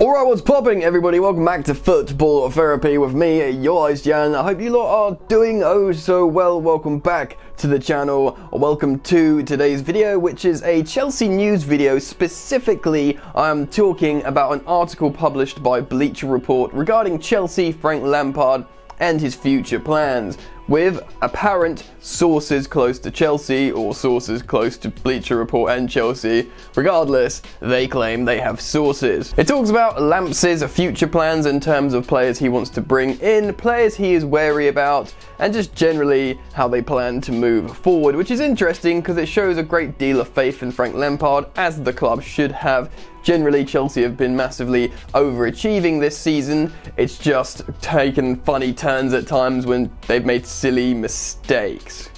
Alright, what's popping, everybody? Welcome back to Football Therapy with me, your host Yan. I hope you lot are doing oh so well. Welcome back to the channel. Welcome to today's video, which is a Chelsea news video. Specifically, I'm talking about an article published by Bleacher Report regarding Chelsea, Frank Lampard, and his future plans with apparent sources close to Chelsea or sources close to Bleacher Report and Chelsea. Regardless, they claim they have sources. It talks about Lamps' future plans in terms of players he wants to bring in, players he is wary about, and just generally how they plan to move forward, which is interesting because it shows a great deal of faith in Frank Lampard, as the club should have. Generally, Chelsea have been massively overachieving this season. It's just taken funny turns at times when they've made silly mistakes.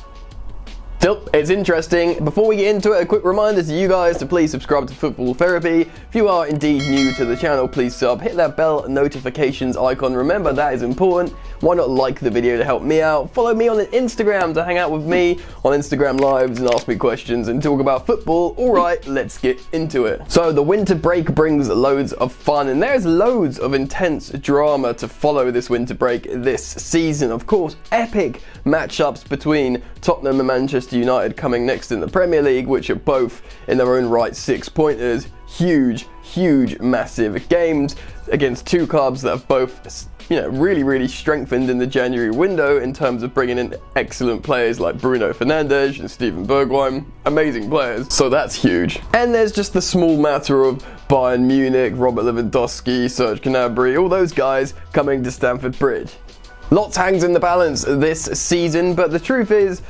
Still, it's interesting. Before we get into it, a quick reminder to you guys to please subscribe to Football Therapy. If you are indeed new to the channel, please sub, hit that bell notifications icon. Remember, that is important. Why not like the video to help me out? Follow me on Instagram to hang out with me on Instagram Lives and ask me questions and talk about football. Alright, let's get into it. So, the winter break brings loads of fun, and there's loads of intense drama to follow this winter break this season. Of course, epic matchups between Tottenham and Manchester Manchester United coming next in the Premier League, which are both in their own right six pointers. Huge, huge, massive games against two clubs that have both you know, really, really strengthened in the January window in terms of bringing in excellent players like Bruno Fernandes and Steven Bergwijn. Amazing players. So that's huge. And there's just the small matter of Bayern Munich, Robert Lewandowski, Serge Gnabry, all those guys coming to Stamford Bridge. Lots hangs in the balance this season, but the truth is,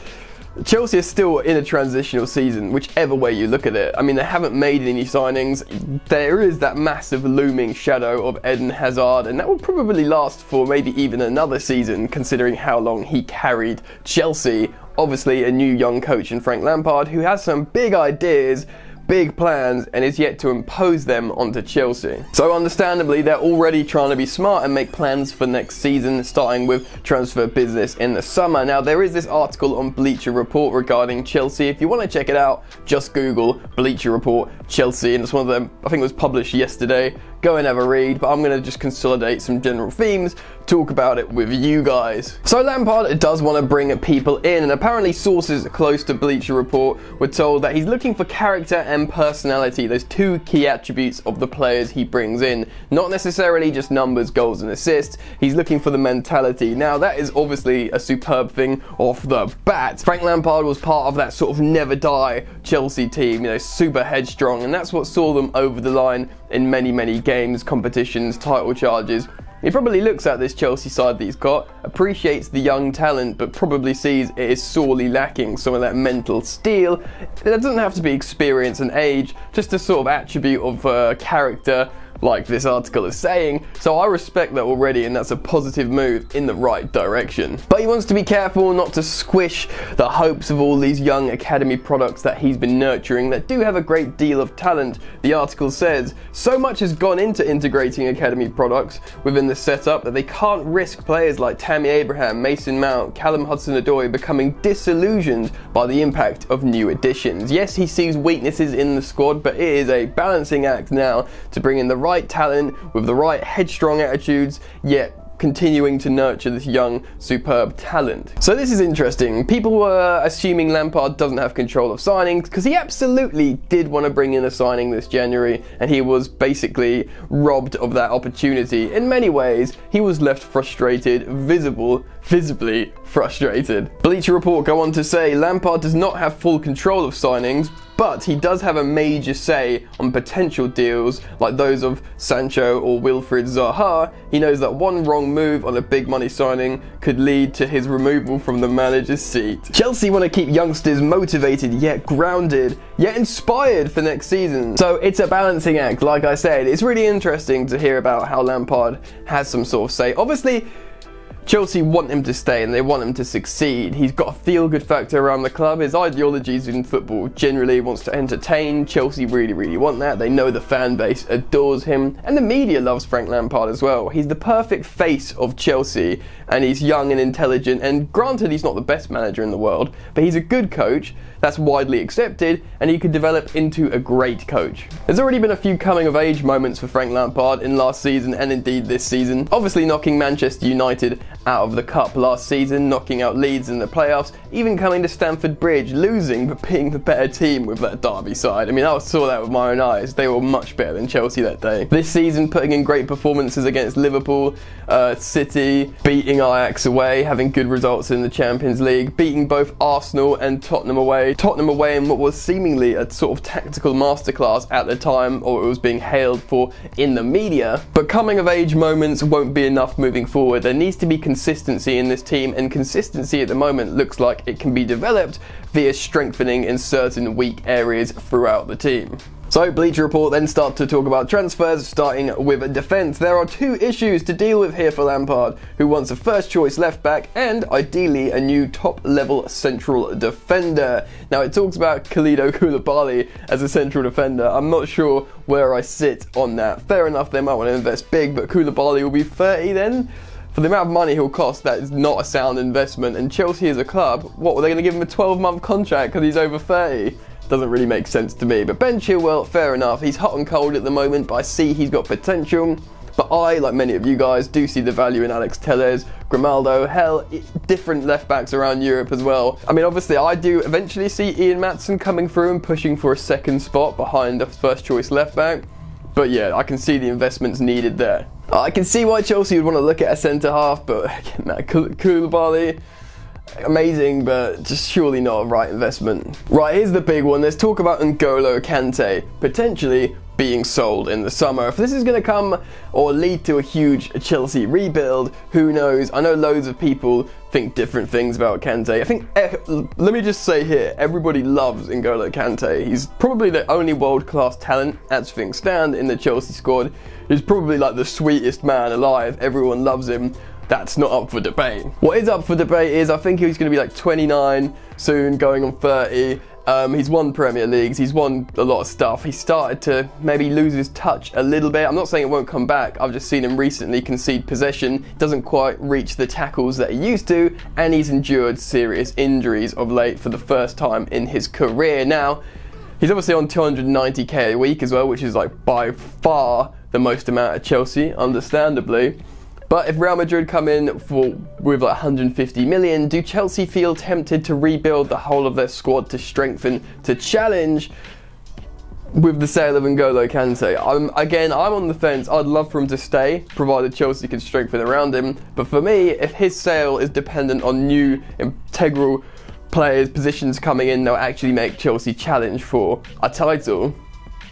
Chelsea is still in a transitional season, whichever way you look at it. I mean, they haven't made any signings. There is that massive looming shadow of Eden Hazard, and that will probably last for maybe even another season, considering how long he carried Chelsea. Obviously, a new young coach in Frank Lampard who has some big ideas big plans and is yet to impose them onto Chelsea. So understandably, they're already trying to be smart and make plans for next season, starting with transfer business in the summer. Now, there is this article on Bleacher Report regarding Chelsea. If you want to check it out, just Google Bleacher Report Chelsea, and it's one of them, I think it was published yesterday go and have a read, but I'm going to just consolidate some general themes, talk about it with you guys. So Lampard does want to bring people in, and apparently sources close to Bleacher Report were told that he's looking for character and personality, those two key attributes of the players he brings in. Not necessarily just numbers, goals and assists, he's looking for the mentality. Now that is obviously a superb thing off the bat. Frank Lampard was part of that sort of never die Chelsea team, you know, super headstrong, and that's what saw them over the line in many, many games, competitions, title charges. He probably looks at this Chelsea side that he's got, appreciates the young talent, but probably sees it is sorely lacking some of that mental steel. It doesn't have to be experience and age, just a sort of attribute of uh, character like this article is saying, so I respect that already and that's a positive move in the right direction. But he wants to be careful not to squish the hopes of all these young academy products that he's been nurturing that do have a great deal of talent. The article says, so much has gone into integrating academy products within the setup that they can't risk players like Tammy Abraham, Mason Mount, Callum Hudson-Odoi becoming disillusioned by the impact of new additions. Yes, he sees weaknesses in the squad, but it is a balancing act now to bring in the right right talent, with the right headstrong attitudes, yet continuing to nurture this young, superb talent. So this is interesting. People were assuming Lampard doesn't have control of signings because he absolutely did want to bring in a signing this January and he was basically robbed of that opportunity. In many ways, he was left frustrated, visible, visibly frustrated. Bleacher Report go on to say Lampard does not have full control of signings, but he does have a major say on potential deals like those of Sancho or Wilfried Zaha. He knows that one wrong move on a big money signing could lead to his removal from the manager's seat. Chelsea want to keep youngsters motivated yet grounded, yet inspired for next season. So it's a balancing act, like I said. It's really interesting to hear about how Lampard has some sort of say. Obviously, Chelsea want him to stay and they want him to succeed. He's got a feel good factor around the club. His ideologies in football generally wants to entertain. Chelsea really, really want that. They know the fan base adores him and the media loves Frank Lampard as well. He's the perfect face of Chelsea and he's young and intelligent. And granted, he's not the best manager in the world, but he's a good coach that's widely accepted and he could develop into a great coach. There's already been a few coming of age moments for Frank Lampard in last season and indeed this season. Obviously, knocking Manchester United out of the cup last season, knocking out Leeds in the playoffs, even coming to Stamford Bridge, losing but being the better team with that Derby side. I mean, I saw that with my own eyes. They were much better than Chelsea that day. This season, putting in great performances against Liverpool, uh, City, beating Ajax away, having good results in the Champions League, beating both Arsenal and Tottenham away. Tottenham away in what was seemingly a sort of tactical masterclass at the time, or it was being hailed for in the media. But coming of age moments won't be enough moving forward. There needs to be consistency in this team, and consistency at the moment looks like it can be developed via strengthening in certain weak areas throughout the team. So, Bleacher Report then start to talk about transfers, starting with a defence. There are two issues to deal with here for Lampard, who wants a first choice left back and ideally a new top level central defender. Now, it talks about Kalidou Koulibaly as a central defender. I'm not sure where I sit on that. Fair enough, they might want to invest big, but Koulibaly will be 30 then? For the amount of money he'll cost, that is not a sound investment. And Chelsea as a club, what were they going to give him a 12 month contract because he's over 30? doesn't really make sense to me. But Ben Chilwell, fair enough. He's hot and cold at the moment, but I see he's got potential. But I, like many of you guys, do see the value in Alex Telles, Grimaldo, hell, different left backs around Europe as well. I mean, obviously, I do eventually see Ian Maatsen coming through and pushing for a second spot behind the first choice left back. But yeah, I can see the investments needed there. I can see why Chelsea would want to look at a centre half, but Koulibaly amazing, but just surely not a right investment. Right, here's the big one. Let's talk about N'Golo Kante potentially being sold in the summer. If this is going to come or lead to a huge Chelsea rebuild, who knows? I know loads of people think different things about Kante. I think, eh, let me just say here, everybody loves N'Golo Kante. He's probably the only world-class talent as things stand in the Chelsea squad. He's probably like the sweetest man alive. Everyone loves him that's not up for debate. What is up for debate is I think he's going to be like 29 soon, going on 30. Um, he's won Premier Leagues, he's won a lot of stuff. He started to maybe lose his touch a little bit. I'm not saying it won't come back, I've just seen him recently concede possession, doesn't quite reach the tackles that he used to, and he's endured serious injuries of late for the first time in his career. Now, he's obviously on 290k a week as well, which is like by far the most amount at Chelsea, understandably. But if Real Madrid come in for with like 150 million, do Chelsea feel tempted to rebuild the whole of their squad to strengthen to challenge with the sale of N'Golo Kante? I'm, again, I'm on the fence. I'd love for him to stay, provided Chelsea can strengthen around him. But for me, if his sale is dependent on new integral players, positions coming in that will actually make Chelsea challenge for a title,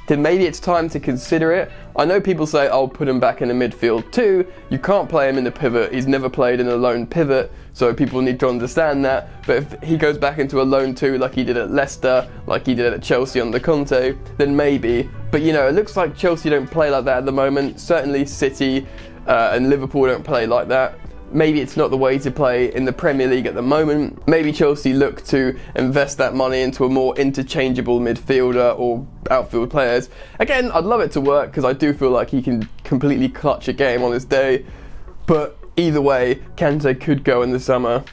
then maybe it's time to consider it. I know people say, I'll oh, put him back in the midfield too. You can't play him in the pivot. He's never played in a lone pivot, so people need to understand that. But if he goes back into a lone two like he did at Leicester, like he did at Chelsea under Conte, then maybe. But you know, it looks like Chelsea don't play like that at the moment. Certainly City uh, and Liverpool don't play like that maybe it's not the way to play in the Premier League at the moment. Maybe Chelsea look to invest that money into a more interchangeable midfielder or outfield players. Again, I'd love it to work because I do feel like he can completely clutch a game on his day. But either way, Kante could go in the summer.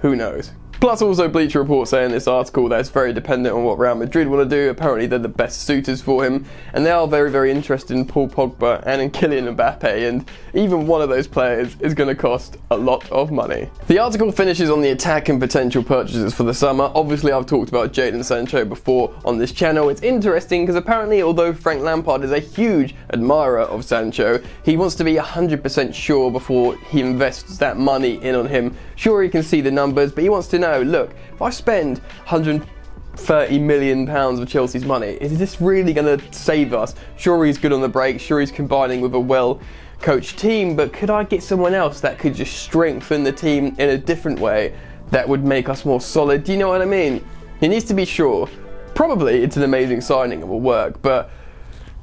Who knows? Plus, also Bleacher Report saying in this article that it's very dependent on what Real Madrid want to do. Apparently, they're the best suitors for him, and they are very, very interested in Paul Pogba and in Kylian Mbappe. And even one of those players is going to cost a lot of money. The article finishes on the attack and potential purchases for the summer. Obviously, I've talked about Jadon Sancho before on this channel. It's interesting because apparently, although Frank Lampard is a huge admirer of Sancho, he wants to be 100% sure before he invests that money in on him. Sure, he can see the numbers, but he wants to know know, look, if I spend 130 million pounds of Chelsea's money, is this really going to save us? Sure, he's good on the break. Sure, he's combining with a well coached team, but could I get someone else that could just strengthen the team in a different way that would make us more solid? Do you know what I mean? He needs to be sure. Probably it's an amazing signing and will work, but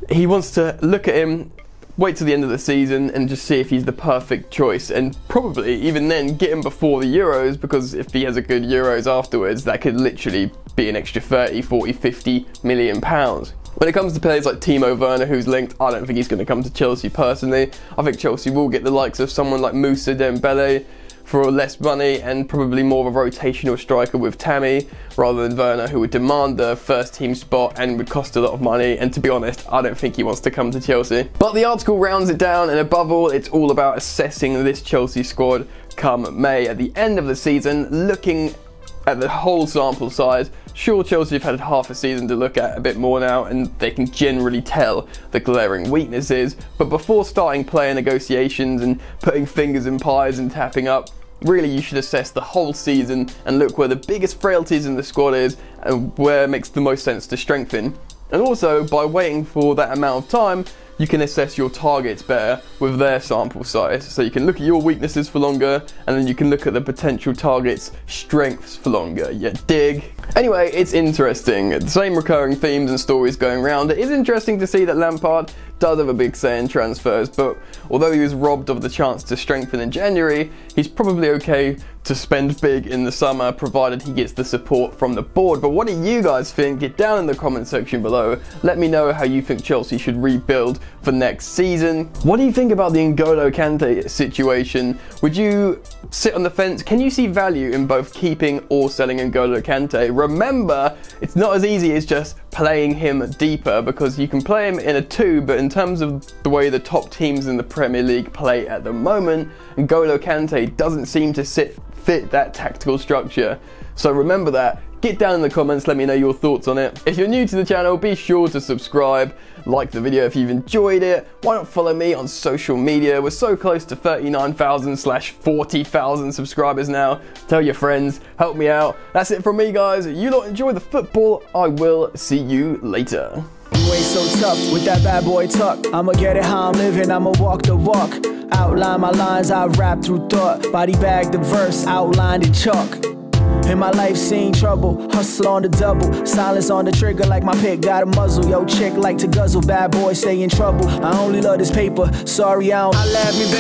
he wants to look at him wait till the end of the season and just see if he's the perfect choice. And probably even then get him before the Euros because if he has a good Euros afterwards, that could literally be an extra 30, 40, 50 million pounds. When it comes to players like Timo Werner, who's linked, I don't think he's going to come to Chelsea personally. I think Chelsea will get the likes of someone like Moussa Dembele for less money and probably more of a rotational striker with Tammy rather than Werner, who would demand the first team spot and would cost a lot of money. And to be honest, I don't think he wants to come to Chelsea. But the article rounds it down, and above all, it's all about assessing this Chelsea squad come May at the end of the season, looking at the whole sample size, sure Chelsea have had half a season to look at a bit more now and they can generally tell the glaring weaknesses, but before starting player negotiations and putting fingers in pies and tapping up, really you should assess the whole season and look where the biggest frailties in the squad is and where it makes the most sense to strengthen. And also, by waiting for that amount of time, you can assess your targets better with their sample size. So you can look at your weaknesses for longer, and then you can look at the potential targets' strengths for longer. You dig? Anyway, it's interesting. The same recurring themes and stories going around. It is interesting to see that Lampard does have a big say in transfers, but although he was robbed of the chance to strengthen in January, he's probably okay to spend big in the summer provided he gets the support from the board. But what do you guys think? Get down in the comment section below. Let me know how you think Chelsea should rebuild for next season. What do you think about the N'Golo Kante situation? Would you sit on the fence? Can you see value in both keeping or selling N'Golo Kante? Remember, it's not as easy as just playing him deeper because you can play him in a two, but in terms of the way the top teams in the Premier League play at the moment, N'Golo Kante doesn't seem to sit fit that tactical structure. So remember that. Get down in the comments, let me know your thoughts on it. If you're new to the channel, be sure to subscribe, like the video if you've enjoyed it. Why not follow me on social media? We're so close to 39,000 slash 40,000 subscribers now. Tell your friends, help me out. That's it from me, guys. You lot enjoy the football. I will see you later. So tough with that bad boy tuck. I'ma get it how I'm living, I'ma walk the walk. Outline my lines, I rap through thought. Body bag the verse, outlined in chalk. In my life, seen trouble, hustle on the double, silence on the trigger like my pick got a muzzle. Yo, chick like to guzzle, bad boy stay in trouble. I only love this paper, sorry I don't. I laugh me, baby.